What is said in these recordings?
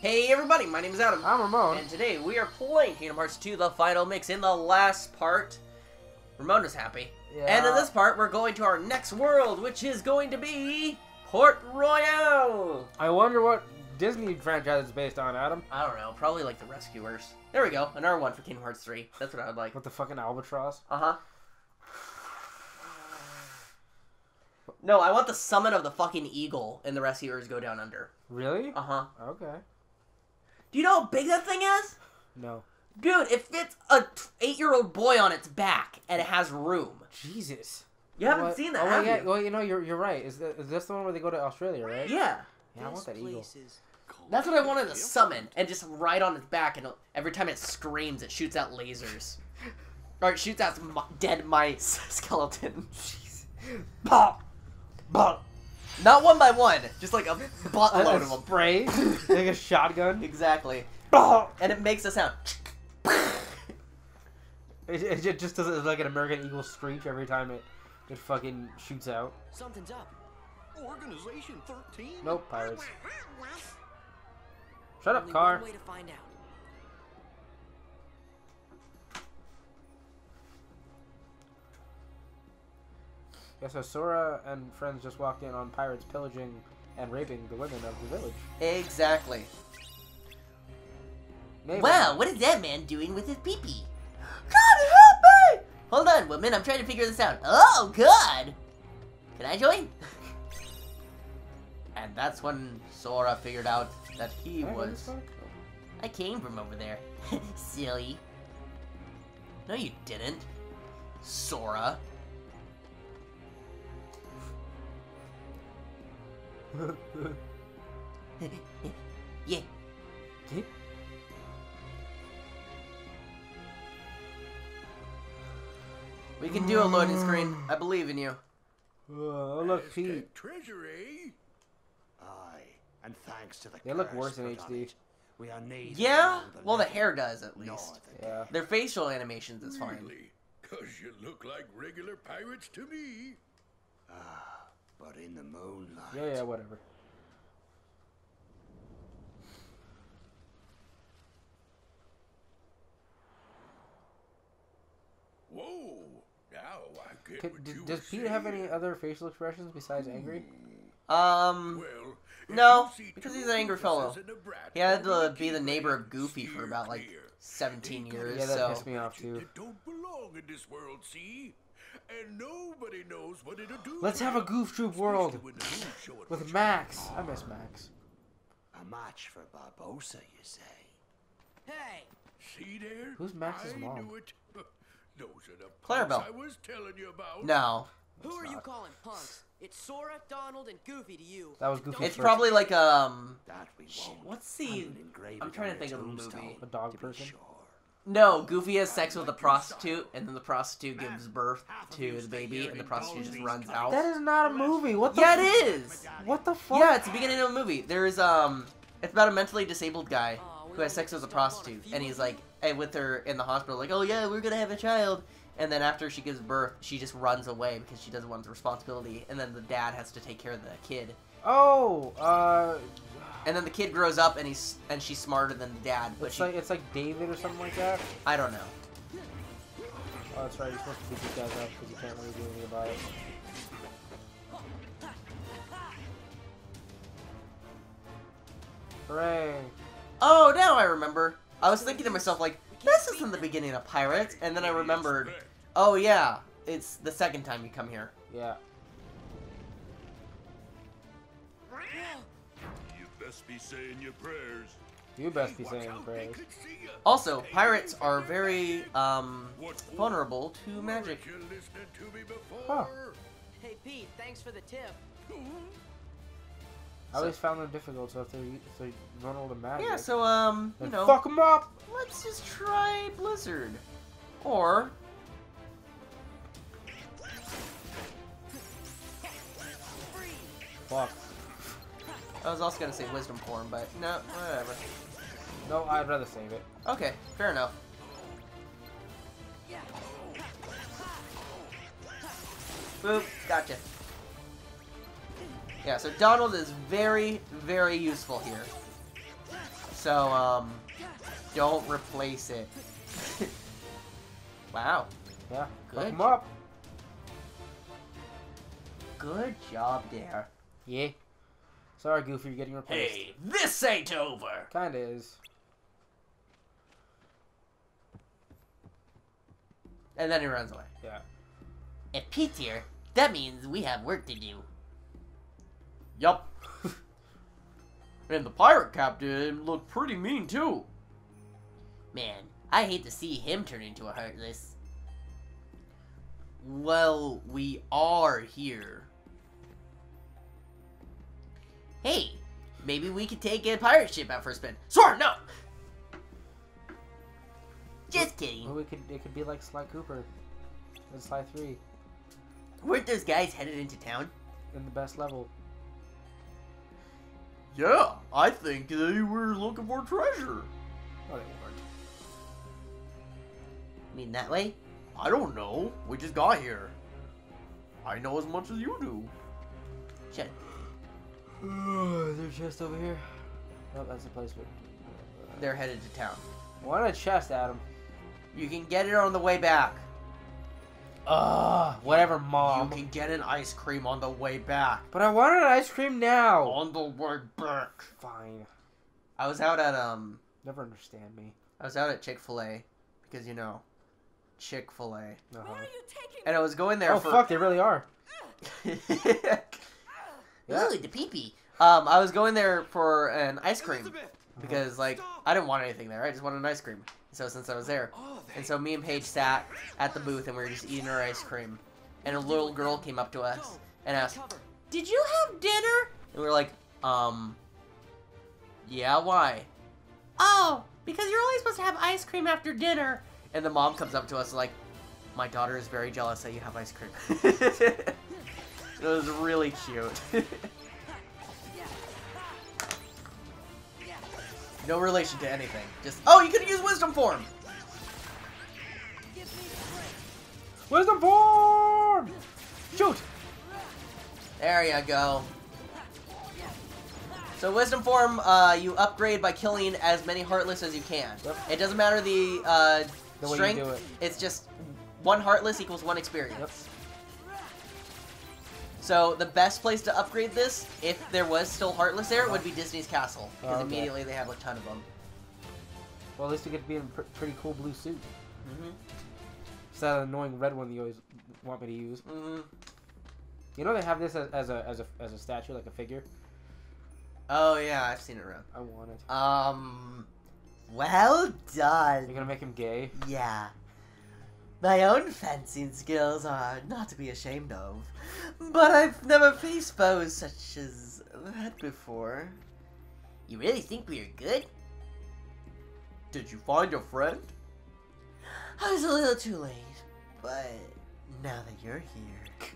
Hey everybody, my name is Adam. I'm Ramon. And today we are playing Kingdom Hearts 2 The Final Mix. In the last part, Ramon is happy. Yeah. And in this part, we're going to our next world, which is going to be Port Royal. I wonder what Disney franchise is based on, Adam. I don't know, probably like the Rescuers. There we go, another one for Kingdom Hearts 3. That's what I would like. With the fucking albatross. Uh-huh. No, I want the summit of the fucking eagle and the Rescuers Go Down Under. Really? Uh-huh. Okay. Do you know how big that thing is? No. Dude, it fits a t- eight-year-old boy on its back, and it has room. Jesus. You haven't What- seen oh, that, Oh, have yeah. you? Well, you know, you're you're right. Is, that, is this the one where they go to Australia, right? Yeah. Yeah, I want that eagle. That's what I wanted to summon, and just ride on its back, and every time it screams, it shoots out lasers. Or it shoots out m- dead mice skeleton. Jeez. Bah! Bah! Not one by one, just like a A, buttload a of them. spray, like a shotgun. Exactly. And it makes a sound. it ju- just does it like an American Eagle screech every time it it fucking shoots out. Something's up. Organization 13? Nope, pirates. Shut up, Only car. Yeah, so Sora and friends just walked in on pirates pillaging and raping the women of the village. Exactly. Maybe. Wow, what is that man doing with his peepee? -pee? God help me! Hold on, woman, I'm trying to figure this out. Oh, God! Can I join? and that's when Sora figured out that he was... I came from over there. Silly. No, you didn't. Sora. yeah. We can do a loading screen. I believe in you. Oh, look, Pete. treasure, eh? Aye, and thanks to the They look worse in HD. it, We are needed. Yeah? along Well, the hair does, at least. the Yeah. Their facial animations is fine. Really? Cause you look like regular pirates to me. But in the moonlight. Yeah, yeah, whatever. Whoa! Now I get Could, what d- you does were Pete have any other facial expressions besides angry? Um, Well, No, because he's an angry fellow. pieces in a brat he had to the be the neighbor of Goofy for about like 17 years, Yeah, that so. pissed me off too. That don't belong in this world, see? And nobody knows what it'll do. Let's have a you, Goof Troop world when the moon's showing with Max. I miss Max. A match for Barbossa, you say? Hey, See there? Who's Max's I mom? Knew it. Those are the Clarabelle. I was telling you about. No. who are you calling punks? It's Sora, Donald, and Goofy to you. That was Goofy It's first. probably like, um. That we won't. what's And the- an engraving I'm trying to think of the movie. A dog person? Sure. No, Goofy has sex with a prostitute, and then the prostitute gives birth to the baby, and the prostitute just runs out. That is not a movie. What the? Yeah, it is! What the fuck? Yeah, it's the beginning of a movie. There's, um. It's about a mentally disabled guy who has sex with a stumble on a prostitute, and he's like, hey, with her in the hospital, like, oh yeah, we're gonna have a child. And then after she gives birth, she just runs away because she doesn't want the responsibility, and then the dad has to take care of the kid. Oh, uh, And then the kid grows up, and he's and she's smarter than the dad, but it's she, like it's like David or something like that. I don't know. Oh, that's right. You're supposed to beat these guys up because you can't really do anything about it. Hooray! Oh, now I remember. I was thinking to myself, like, this isn't the beginning of Pirates, and then I remembered, oh yeah, it's the second time you come here. Yeah. You best be saying your prayers. You best be saying your prayers. could see ya. Also, pirates are very, um, vulnerable to magic. Weren't you to me before? Huh. Hey, Pete, thanks for the tip. I always found them difficult, so if they're, if they're vulnerable to magic, Yeah, so, um, you know, fuck them up! let's just try Blizzard. Or, Fuck. I was also gonna say Wisdom Form, but no, whatever. No, I'd rather save it. Okay, fair enough. Boop, gotcha. Yeah, so Donald is very, very useful here. So, um, don't replace it. wow. Yeah. Good. 'em up. Good job there. Yeah. Sorry, Goofy, you're getting replaced. Hey, this ain't over. Kinda is. And then he runs away. Yeah. If Pete's here, that means we have work to do. Yup. and the pirate captain looked pretty mean too. Man, I hate to see him turn into a heartless. Well, we are here. Hey, maybe we could take a pirate ship out for a spin. Sora, no! Just kidding. Well, we could. It could be like Sly Cooper. In Sly Three, Weren't those guys headed into town? in the best level. Yeah, I think they were looking for treasure. No, they weren't. You mean that way? I don't know. We just got here. I know as much as you do. Shut up. Is there a chest over here? No, that's the place. Where... They're headed to town. Want a chest, Adam? You can get it on the way back. Ugh, whatever, mom. You can get an ice cream on the way back. But I wanted an ice cream now. On the way back. Fine. I was out at um Never understand me. I was out at Chick-fil-A because you know Chick-fil-A. Uh-huh. And I was going there Oh for fuck, they really are. Yeah. Ooh, the pee-pee. Um, I was going there for an ice cream because like I didn't want anything there. I just wanted an ice cream. So since I was there, and so me and Paige sat at the booth and we were just eating our ice cream, and a little girl came up to us and asked, "Did you have dinner?" And we were like, "Um, yeah, why?" Oh, because you're only supposed to have ice cream after dinner. And the mom comes up to us like, "My daughter is very jealous that you have ice cream." it was really cute. no relation to anything. Just oh, you could use wisdom form. Wisdom form. Shoot. There you go. So wisdom form, uh, you upgrade by killing as many heartless as you can. Yep. It doesn't matter the uh, The strength. it. It's just one heartless equals one experience. Yep. So the best place to upgrade this, if there was still heartless there, would be Disney's Castle because Oh, okay. immediately they have a ton of them. Well, at least you get to be in a pr- pretty cool blue suit. hmm Instead of the annoying red one you always want me to use. hmm You know they have this as, as a as a as a statue, like a figure. Oh yeah, I've seen it around. I want it. Um, well done. You're gonna make him gay. Yeah. My own fencing skills are not to be ashamed of, but I've never faced foes such as that before. You really think we are good? Did you find your friend? I was a little too late, but now that you're here,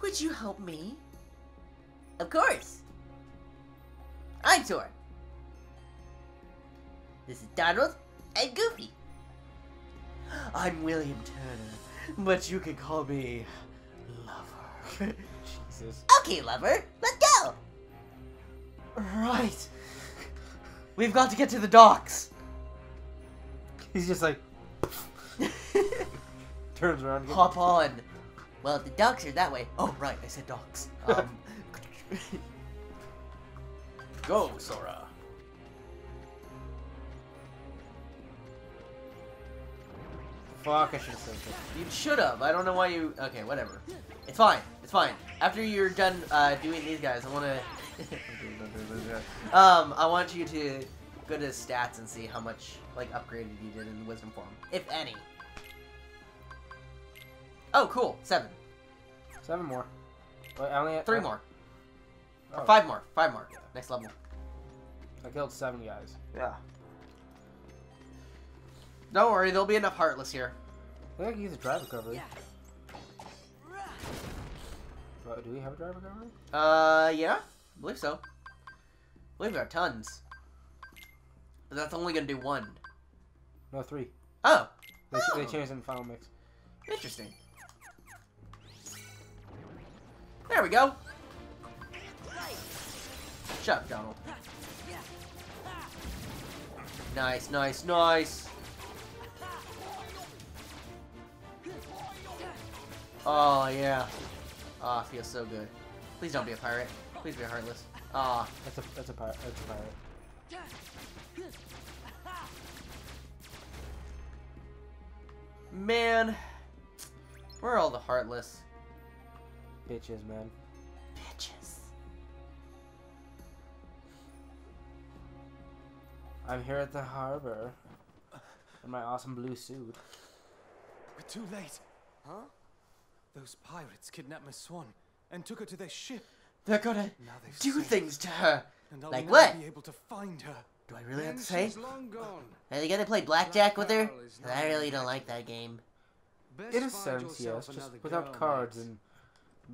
would you help me? Of course. I'm Tor. This is Donald and Goofy. I'm William Turner, but you can call me Lover. Jesus. okay, Lover, let's go! Right. We've got to get to the docks. He's just like turns around. and Hop on. Well, the docks are that way. Oh, right, I said docks. Um, Go, Sora. Fuck! I should have said that. you should have. I don't know why you. Okay, whatever. It's fine. It's fine. After you're done uh, doing these guys, I want to. um, I want you to go to stats and see how much like upgraded you did in the wisdom form, if any. Oh, cool. Seven. Seven more. Wait, I only had Three I- more. oh, Or five more. Five more. Next level. I killed seven guys. Yeah. Don't worry, there'll be enough heartless here. I think I can use a drive recovery. Do we have a drive recovery? Uh, yeah, I believe so. I believe we are tons. But that's only gonna do one. No, three. Oh, They, Oh. they changed in the final mix. interesting. There we go. Shut up, Donald. Nice, nice, nice. Oh, yeah. Oh, it feels so good. Please don't be a pirate. Please be a heartless. Ah, That's a that's a pirate. That's a pirate. man. Where are all the heartless Bitches, man. bitches? I'm here at the harbor in my awesome blue suit. We're too late. Huh? Those pirates kidnapped Miss Swan and took her to their ship. They're gonna Now they've do sailed, things to her. and I'll like never what? be able to find her. Do I really have to say? long gone. Are they gonna play blackjack with her? Pearl is 'Cause I really don't like that game. Best In a find sense, yes. Just without girl, cards mate. and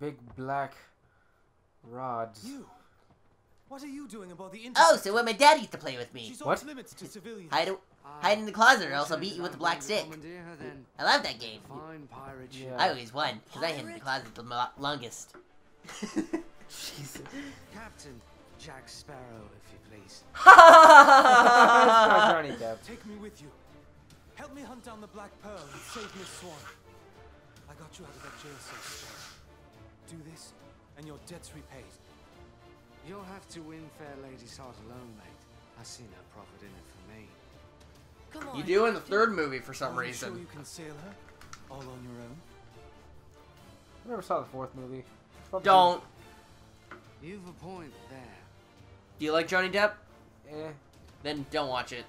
big black rods. You? What are you doing about the Oh, so when my dad used to play with me. She's What? off limits to civilians. Hide, in the closet or else I'll beat you with the black stick. commandeer her then. I love that game. Fine pirate ship. Yeah. I always won, because I hid in the closet the longest. Jesus. Captain Jack Sparrow, if you please. That's not Johnny Depp. Take me with you. Help me hunt down the Black Pearl and save Miss Swan. I got you out of that jail cell, Sparrow. Do this, and your debt's repaid. You'll have to win Fair Lady's heart alone, mate. I see no profit in it for me. Come on. you do in the third movie for some Are you sure reason. you can sail her? All on your own? I never saw the fourth movie. Probably- Don't. You've a point there. Do you like Johnny Depp? Eh. Then don't watch it.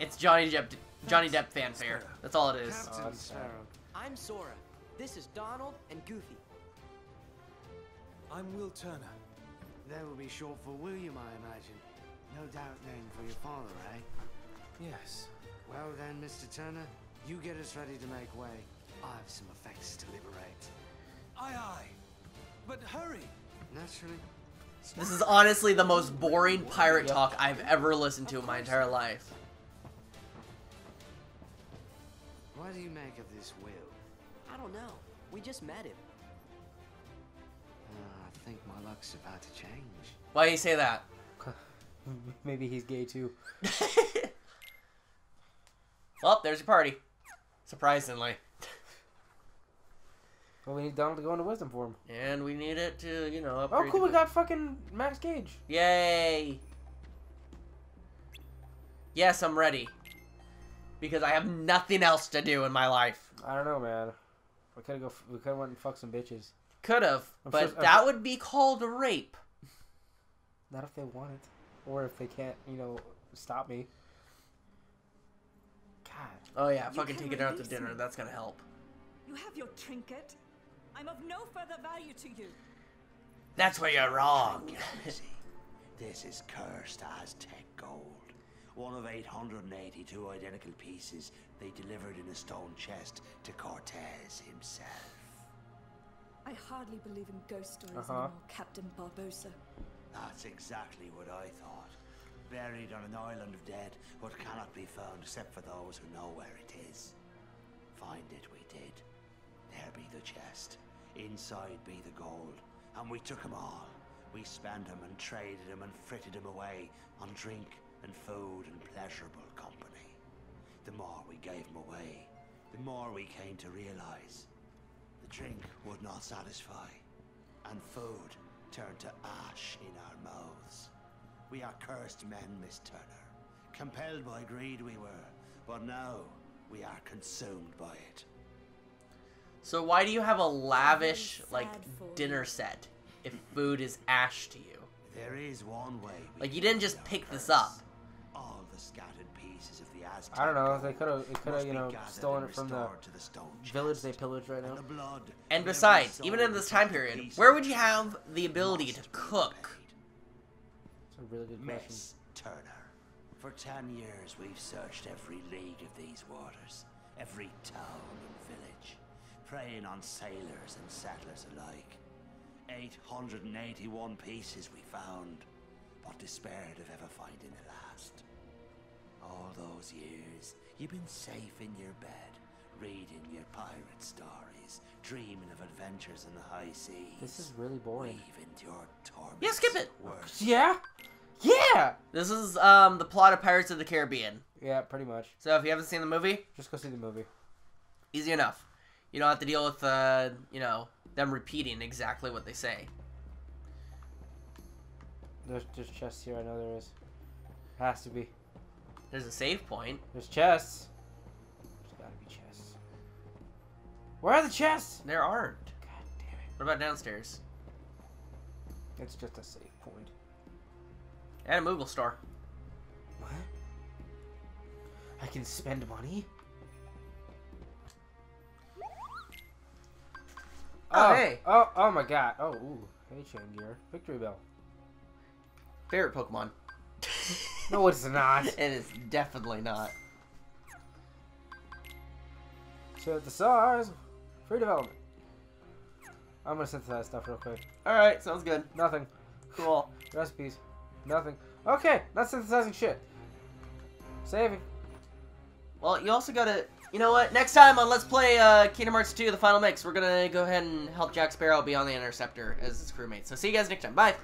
it's Johnny Depp. Johnny Depp fanfare. That's all it is. Captain. Sparrow. I'm Sora. This is Donald and Goofy. I'm Will Turner. That will be short for William, I imagine. No doubt named for your father, eh? Yes. Well then, Mr. Turner, you get us ready to make way. I have some effects to liberate. Aye, aye. But hurry. Naturally. This is honestly the most boring pirate talk I've ever listened to in my entire life. What do you make of this will? I don't know. We just met him. Uh, I think my luck's about to change. Why do you say that? Maybe he's gay too. well, oh, there's your party. Surprisingly. Well, we need Donald to go into wisdom form. And we need it to, you know, Oh, cool. We got fucking Max Gage. Yay! Yes, I'm ready. Because I have nothing else to do in my life. I don't know, man. We could have go. We could went and fucked some bitches. Could have, I'm but sure- that would be called rape. Not if they want it, or if they can't, you know, stop me. God. Oh yeah, You fucking take it out to release dinner. me. That's gonna help. You have your trinket. I'm of no further value to you. That's where you're wrong. Easy. This is cursed Aztec gold. One of 882 identical pieces they delivered in a stone chest to Cortez himself. I hardly believe in ghost stories Uh-huh. anymore, Captain Barbossa. That's exactly what I thought. Buried on an island of dead, what cannot be found except for those who know where it is. Find it we did. There be the chest. Inside be the gold. And we took 'em all. We spent 'em and traded 'em and fritted 'em away on drink and food and pleasurable company. The more we gave 'em away, the more we came to realize the drink would not satisfy, and food turned to ash in our mouths. We are cursed men, Miss Turner. Compelled by greed we were, but now we are consumed by it. So why do you have a lavish like sad you. dinner set if food is ash to you? There is one way. Like you didn't just end our pick this up. All the scattered pieces of the Aztec. I don't know. They could have. Could have, you know, stolen it from the to the stone village they pillaged right now. And the blood. And besides, even in this time period, where would you have the ability to cook? paid. It's a really good question. Turner, for ten years we've searched every league of these waters, every town and village, preying on sailors and settlers alike. 881 pieces we found, but despaired of ever finding the last. All those years, you've been safe in your bed, reading your pirate stories, dreaming of adventures in the high seas. This is really boring. We've endured torment. Yeah, skip it. Worse Yeah. Yeah. This is um the plot of Pirates of the Caribbean. Yeah, pretty much. So if you haven't seen the movie, Just go see the movie. easy enough. You don't have to deal with uh you know them repeating exactly what they say. There's there's chests here. I know there is. Has to be. There's a save point. There's chests. There's gotta be chests. Where are the chests? There aren't. God damn it! What about downstairs? It's just a save point. And a Moogle star. What? I can spend money. Oh, oh hey. Oh, oh my god. Oh, ooh. Hey, chain gear. Victory bell. Favorite Pokemon. No, it's not. it is definitely not. So the SARS, free development. I'm gonna synthesize stuff real quick. Alright, sounds good. Nothing. Cool. Recipes. Nothing. Okay, not synthesizing shit. Saving. Well, you also gotta. You know what? Next time on Let's Play uh, Kingdom Hearts 2, the final mix, we're gonna go ahead and help Jack Sparrow be on the Interceptor as his crewmate. So see you guys next time. Bye!